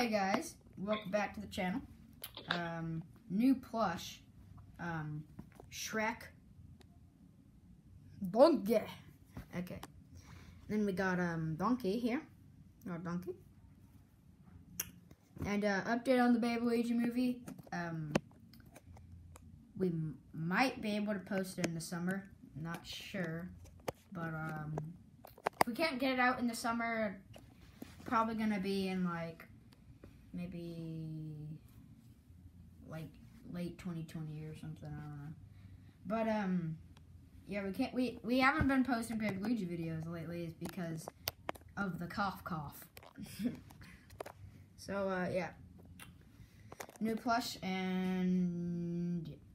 Okay, guys, welcome back to the channel. Um, new plush, um, Shrek. Donkey. Okay. Then we got um Donkey here, our Donkey. And uh, update on the Baby Luigi movie. Um, we might be able to post it in the summer. Not sure, but um, if we can't get it out in the summer, probably gonna be in like maybe like late 2020 or something. I don't know. But um, yeah, we can't. We we haven't been posting Luigi videos lately, is because of the cough cough. so uh, yeah, new plush and